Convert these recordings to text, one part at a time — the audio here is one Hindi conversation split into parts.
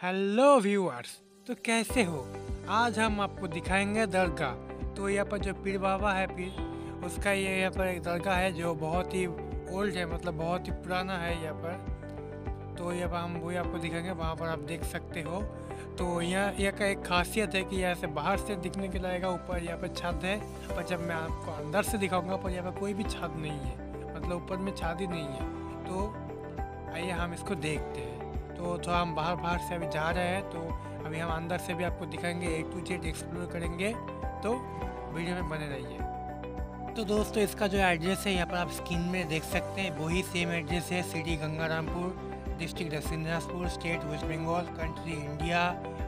हेलो व्यूअर्स तो कैसे हो? आज हम आपको दिखाएँगे दरगाह। तो यहाँ पर जो पीर बाबा है पीर, उसका ये यहाँ पर एक दरगाह है जो बहुत ही ओल्ड है मतलब बहुत ही पुराना है यहाँ पर। तो यहाँ पर हम वही आपको दिखाएँगे, वहाँ पर आप देख सकते हो। तो यहाँ, यह का एक खासियत है कि यहाँ से बाहर से दिखने के लाएगा ऊपर यहाँ पर छत है। पर जब मैं आपको अंदर से दिखाऊँगा, पर यहाँ पर कोई भी छत नहीं है मतलब ऊपर में छत ही नहीं है। तो आइए हम इसको देखते हैं। तो थोड़ा हम बाहर बाहर से अभी जा रहे हैं तो अभी हम अंदर से भी आपको दिखाएँगे ए टू जेड एक्सप्लोर करेंगे तो वीडियो में बने रहिए। तो दोस्तों, इसका जो एड्रेस है, यहाँ पर आप स्क्रीन में देख सकते हैं, वही सेम एड्रेस है city Gangarampur district Dakshinajpur state West Bengal country India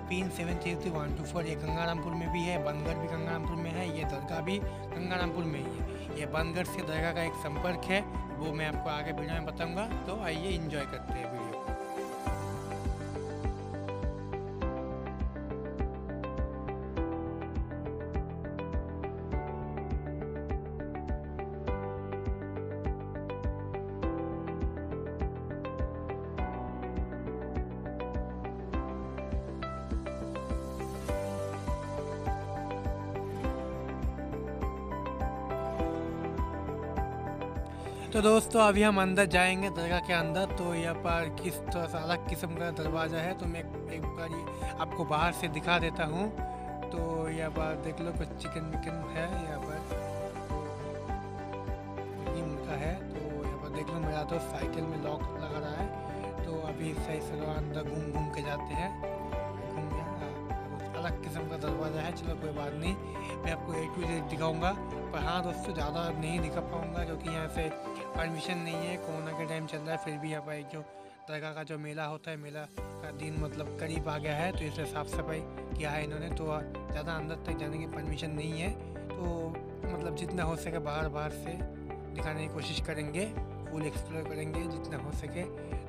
pin seven three three one two four ये गंगारामपुर में भी है बनगढ़ भी गंगारामपुर में है, ये दरगाह भी गंगारामपुर में ही है। ये बनगढ़ से दरगाह का एक संपर्क है, वो मैं आपको आगे वीडियो में बताऊँगा तो आइए इन्जॉय करते हैं वीडियो। तो दोस्तों, अभी हम अंदर जाएँगे दरगाह के अंदर। तो यहाँ पर किस तरह से अलग किस्म का दरवाज़ा है तो मैं एक बार आपको बाहर से दिखा देता हूँ। तो यहाँ पर देख लो, कुछ चिकन विकन है यहाँ पर। मुर्गी है तो यहाँ पर देख लो, मेरा तो साइकिल में लॉक लगा रहा है। तो अभी सही से अंदर घूम घूम के जाते हैं। घूम अलग किस्म का दरवाज़ा है, चलो कोई बात नहीं। मैं आपको ए टू दिखाऊँगा, पर हाँ दोस्तों, ज़्यादा नहीं दिखा पाऊँगा, क्योंकि यहाँ से परमिशन नहीं है कोरोना के टाइम चल रहा है, फिर भी यहाँ पर एक जो दरगाह का जो मेला होता है, मेला का दिन मतलब करीब आ गया है तो इसलिए साफ़ सफ़ाई किया है इन्होंने तो ज़्यादा अंदर तक जाने की परमिशन नहीं है। तो मतलब जितना हो सके बाहर बाहर से दिखाने की कोशिश करेंगे, फुल एक्सप्लोर करेंगे, जितना हो सके।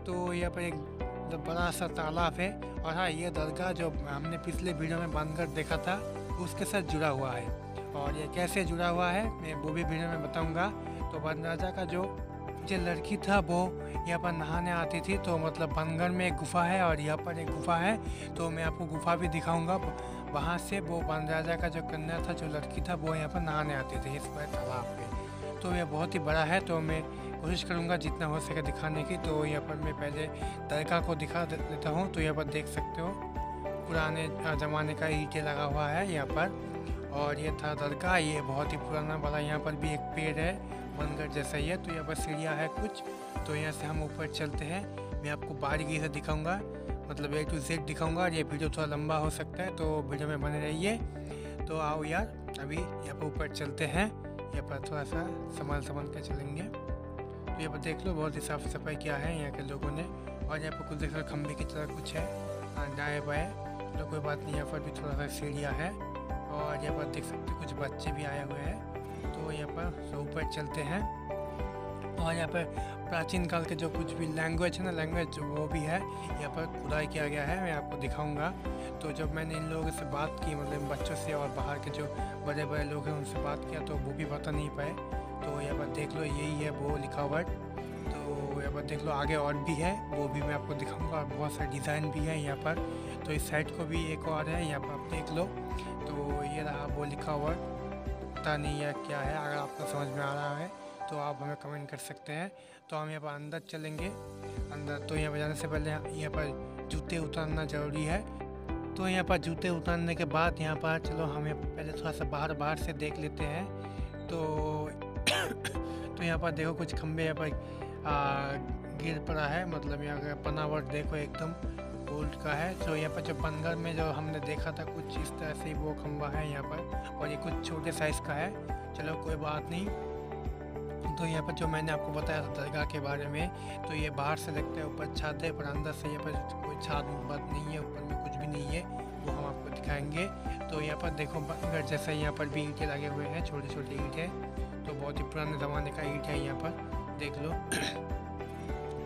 तो यहाँ पर एक मतलब बड़ा सा तालाब है, और हाँ ये दरगाह जो हमने पिछले वीडियो में बंद कर देखा था, उसके साथ जुड़ा हुआ है। और ये कैसे जुड़ा हुआ है, मैं वो भी वीडियो में बताऊँगा। तो बन राजा का जो जो लड़की था वो यहाँ पर नहाने आती थी तो मतलब बनगढ़ में एक गुफा है और यहाँ पर एक गुफा है तो मैं आपको गुफा भी दिखाऊँगा। वहाँ से वो बन राजा का जो कन्या था, जो लड़की था, वो यहाँ पर नहाने आती थी इस पर तालाब पे। तो ये बहुत ही बड़ा है तो मैं कोशिश करूँगा जितना हो सके दिखाने की। तो यहाँ पर मैं पहले दरगाह को दिखा देता हूँ तो यहाँ पर देख सकते हो। पुराने ज़माने का ईटे लगा हुआ है यहाँ पर। और ये था दरगाह ये बहुत ही पुराना वाला यहाँ पर भी एक पेड़ है। बनगढ़ जैसा ही है तो यहाँ पर सीढ़ियाँ है कुछ। तो यहाँ से हम ऊपर चलते हैं। मैं आपको बारीकी से दिखाऊँगा मतलब ए टू जेड दिखाऊँगा ये वीडियो थोड़ा लंबा हो सकता है तो वीडियो में बने रहिए। तो आओ यार, अभी यहाँ पर ऊपर चलते हैं। यहाँ पर थोड़ा सा संभाल संभाल के चलेंगे। तो यहाँ पर देख लो, बहुत ही साफ़ सफ़ाई किया है यहाँ के लोगों ने। और यहाँ पर कुछ देख लो खंभे की तरह कुछ है। दाएँ बाएँ तो कोई बात नहीं, यहाँ पर भी थोड़ा सा सीढ़ियाँ है। और यहाँ पर देख सकते कुछ बच्चे भी आए हुए हैं। यहाँ पर, सो ऊपर चलते हैं। और यहाँ पर प्राचीन काल के जो कुछ भी लैंग्वेज है ना लैंग्वेज वो भी है। यहाँ पर खुदाई किया गया है, मैं आपको दिखाऊँगा। तो जब मैंने इन लोगों से बात की मतलब बच्चों से और बाहर के जो बड़े बड़े लोग हैं, उनसे बात किया तो वो भी बता नहीं पाए। तो यहाँ पर देख लो, यही है वो लिखा हुआ। तो यहाँ पर देख लो, आगे और भी है, वो भी मैं आपको दिखाऊँगा। और बहुत सारे डिज़ाइन भी है यहाँ पर। तो इस साइड को भी एक और है, यहाँ पर आप देख लो। तो ये रहा वो लिखा पता नहीं है क्या है, अगर आपको समझ में आ रहा है तो आप हमें कमेंट कर सकते हैं। तो हम यहाँ पर अंदर चलेंगे। अंदर तो यहाँ पर जाने से पहले यहाँ पर जूते उतारना ज़रूरी है। तो यहाँ पर जूते उतारने के बाद यहाँ पर, चलो हमें पहले थोड़ा सा बाहर बाहर से देख लेते हैं। तो तो यहाँ पर देखो कुछ खंभे यहाँ पर गिर पड़ा है। मतलब यहाँ का पनावट देखो एकदम। गोल्ड का है। तो यहाँ पर जो बनगढ़ में जो हमने देखा था, कुछ इस तरह से वो खम्बा है यहाँ पर और ये कुछ छोटे साइज़ का है। चलो, कोई बात नहीं। तो यहाँ पर जो मैंने आपको बताया था दरगाह के बारे में तो ये बाहर से लगता है, ऊपर छत है, पर अंदर से यहाँ पर कोई छत बात नहीं है, ऊपर में कुछ भी नहीं है, वो हम आपको दिखाएँगे। तो यहाँ पर देखो बनगढ़ जैसा यहाँ पर भी ईंटें लगे हुए हैं छोटे छोटे ईंटें तो बहुत ही पुराने ज़माने का ईंट है यहाँ पर, देख लो।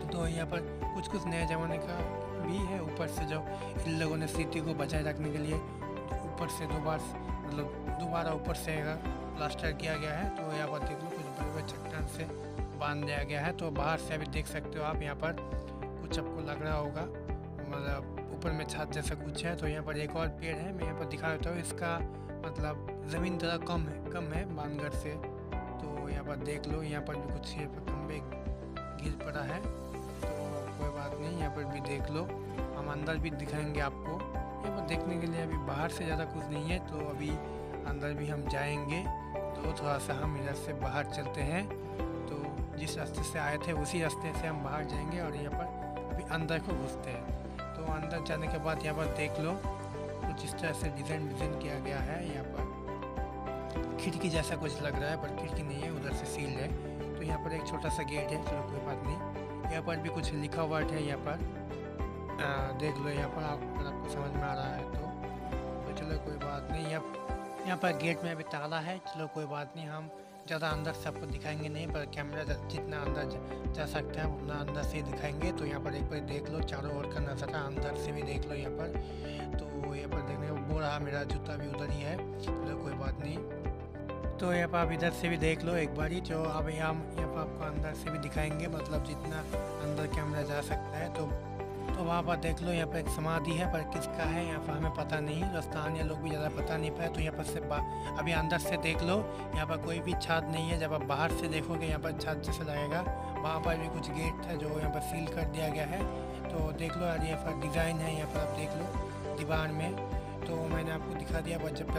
तो यहाँ पर कुछ कुछ नए ज़माने का भी है ऊपर से जो इन लोगों ने स्थिति को बचाए रखने के लिए ऊपर से दोबारा मतलब दोबारा ऊपर से प्लास्टर किया गया है तो यहाँ पर देख लो कुछ बड़े बड़े चट्टान से बाँध दिया गया है। तो बाहर से अभी देख सकते हो आप, यहाँ पर कुछ आपको लग रहा होगा मतलब ऊपर में छत जैसा कुछ है। तो यहाँ पर एक और पेड़ है, मैं यहाँ पर दिखा देता हूँ, इसका मतलब ज़मीन थोड़ा कम है कम है बानगढ़ से। तो यहाँ पर देख लो, यहाँ पर भी कुछ खंभे गिर पड़ा है। पर भी देख लो। हम अंदर भी दिखाएँगे आपको। यहाँ पर देखने के लिए अभी बाहर से ज़्यादा कुछ नहीं है तो अभी अंदर भी हम जाएँगे। तो थोड़ा सा हम इधर से बाहर चलते हैं। तो जिस रास्ते से आए थे, उसी रास्ते से हम बाहर जाएँगे और यहाँ पर अभी अंदर को घुसते हैं। तो अंदर जाने के बाद यहाँ पर देख लो, कुछ इस तरह से डिज़ाइन डिज़ाइन किया गया है यहाँ पर। खिड़की जैसा कुछ लग रहा है, पर खिड़की नहीं है, उधर से सील है। तो यहाँ पर एक छोटा सा गेट है, चलो कोई बात नहीं। यहाँ पर भी कुछ लिखा हुआ है यहाँ पर। आ, देख लो यहाँ पर आप अगर आपको समझ में आ रहा है तो, तो चलो कोई बात नहीं यहाँ यहाँ पर गेट में अभी ताला है चलो कोई बात नहीं हम ज़्यादा अंदर से आपको दिखाएँगे नहीं पर कैमरा जितना अंदर जा जा सकते हैं उतना अंदर से दिखाएँगे। तो यहाँ पर एक बार देख लो चारों ओर का नज़ारा अंदर से भी देख लो यहाँ पर। तो यहाँ पर देखने वो रहा मेरा जूता भी उधर ही है चलो कोई बात नहीं। तो यहाँ पर आप इधर से भी देख लो एक बार ही जो हम यहाँ पर आपको अंदर से भी दिखाएँगे मतलब जितना अंदर कैमरा जा सकता है। तो तो वहाँ पर देख लो, यहाँ पर एक समाधि है, पर किसका है, यहाँ पर हमें पता नहीं। स्थानीय लोग भी ज़्यादा पता नहीं पाए तो यहाँ पर से अभी अंदर से देख लो, यहाँ पर कोई भी छत नहीं है। जब आप बाहर से देखोगे, यहाँ पर छत जैसे लगेगा। वहाँ पर भी कुछ गेट था जो यहाँ पर सील कर दिया गया है। तो देख लो यहाँ पर डिज़ाइन है, यहाँ पर आप देख लो, दीवार में। तो मैंने आपको दिखा दिया जब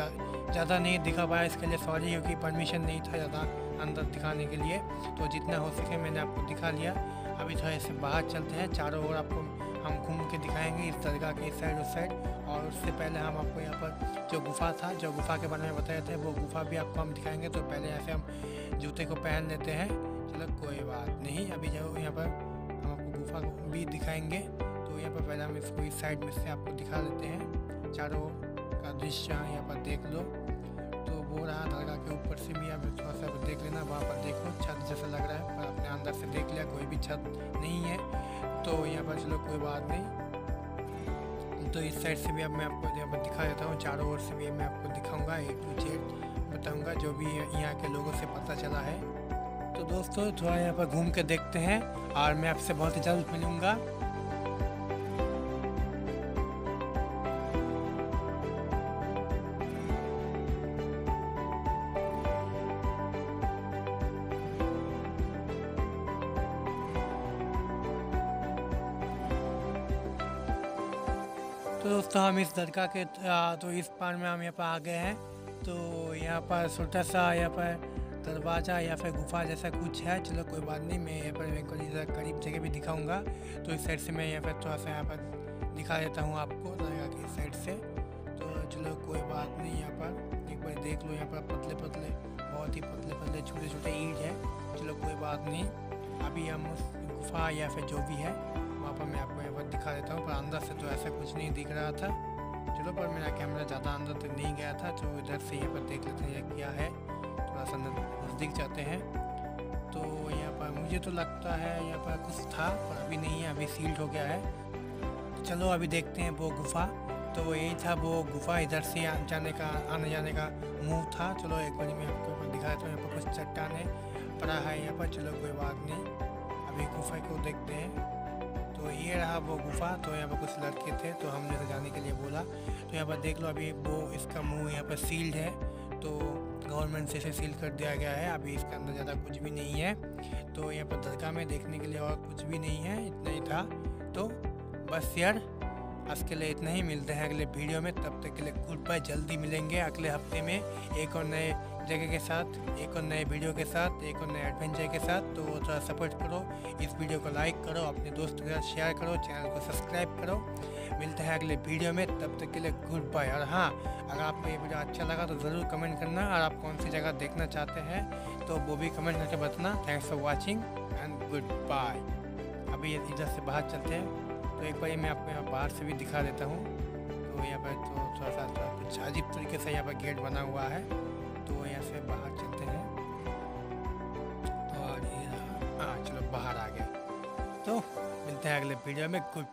ज़्यादा नहीं दिखा पाया इसके लिए सॉरी क्योंकि परमिशन नहीं था ज़्यादा अंदर दिखाने के लिए। तो जितना हो सके मैंने आपको दिखा लिया अभी थोड़ा ऐसे बाहर चलते हैं। चारों ओर आपको हम घूम के दिखाएँगे इस दरगाह के इस साइड उस साइड और उससे पहले हम आपको यहाँ पर जो गुफा था, जो गुफा के बारे में बताए थे, वो गुफा भी आपको हम दिखाएँगे। तो पहले ऐसे हम जूते को पहन लेते हैं। चलो कोई बात नहीं। अभी जो यहाँ पर हम आपको गुफा भी दिखाएँगे। तो यहाँ पर पहले हम इसको इस साइड में से आपको दिखा देते हैं। चारों का दृश्य यहाँ पर देख लो। तो वो रहा दरगाह के ऊपर से भी आप थोड़ा सा देख लेना, वहाँ पर देखो छत जैसा लग रहा है, पर अपने अंदर से देख लिया, कोई भी छत नहीं है। तो यहाँ पर चलो, कोई बात नहीं। तो इस साइड से भी अब मैं आपको यहाँ पर दिखा देता हूँ, चारों ओर से भी मैं आपको दिखाऊँगा, एक टू जेड बताऊँगा, जो भी यहाँ के लोगों से पता चला है। तो दोस्तों, थोड़ा यहाँ पर घूम के देखते हैं, और मैं आपसे बहुत ही जल्द मिलूँगा। तो दोस्तों हम इस दरगाह के तो इस पार में हम यहाँ पर आ गए हैं। तो यहाँ पर छोटा सा यहाँ पर दरवाज़ा या फिर गुफा जैसा कुछ है। चलो कोई बात नहीं, मैं यहाँ पर एक बार करीब जगह भी दिखाऊँगा। तो इस साइड से मैं यहाँ पर थोड़ा सा यहाँ पर दिखा देता हूँ आपको, दरगाह की साइड से। तो चलो कोई बात नहीं, यहाँ पर एक बार देख लो, यहाँ पर पतले पतले, बहुत ही पतले पतले छोटे छोटे ईट है। चलो कोई बात नहीं, अभी हम गुफा या फिर जो भी है पर मैं आपको यहाँ पर दिखा देता हूँ, पर अंदर से तो ऐसा कुछ नहीं दिख रहा था। चलो, पर मेरा कैमरा ज़्यादा अंदर तक नहीं गया था तो इधर से यहाँ पर देख लेते हैं क्या है। थोड़ा सा नज़दीक जाते हैं। तो यहाँ पर मुझे तो लगता है यहाँ पर कुछ था, पर अभी नहीं है, अभी सील्ड हो गया है। चलो, अभी देखते हैं वो गुफा। तो यही था, वो गुफा इधर से जाने का, आने जाने का मुँह था। चलो, एक बार मैं आपको दिखा देता हूँ, यहाँ पर कुछ चट्टाने पड़ा है, यहाँ पर। चलो, कोई बात नहीं। अभी गुफा को देखते हैं। तो ये रहा वो गुफा। तो यहाँ पर कुछ लड़के थे तो हमने तो जाने के लिए बोला। तो यहाँ पर देख लो अभी वो इसका मुँह यहाँ पर सील्ड है। तो गवर्नमेंट से इसे सील कर दिया गया है। अभी इसके अंदर ज़्यादा कुछ भी नहीं है। तो यहाँ पर दरगाह में देखने के लिए और कुछ भी नहीं है, इतना ही था। तो बस यार आज के लिए इतना ही। मिलते हैं अगले वीडियो में। तब तक के लिए गुड बाय। जल्दी मिलेंगे अगले हफ़्ते में एक और नए जगह के साथ, एक और नए वीडियो के साथ, एक और नए एडवेंचर के साथ। तो थोड़ा सपोर्ट करो। इस वीडियो को लाइक करो, अपने दोस्तों के साथ शेयर करो चैनल को सब्सक्राइब करो। मिलते हैं अगले वीडियो में। तब तक के लिए गुड बाय। और हाँ अगर आपको ये वीडियो अच्छा लगा तो ज़रूर कमेंट करना। और आप कौन सी जगह देखना चाहते हैं तो वो भी कमेंट करके बताना। Thanks for watching and good bye अभी इधर से बाहर चलते हैं। तो एक बार मैं आपको यहाँ बाहर से भी दिखा देता हूँ। तो यहाँ पर तो थोड़ा सा थोड़ा कुछ अजीब तरीके से यहाँ पर गेट बना हुआ है। तो यहाँ से बाहर चलते हैं। और हाँ चलो बाहर आ गए। तो मिलते हैं अगले वीडियो में। गुड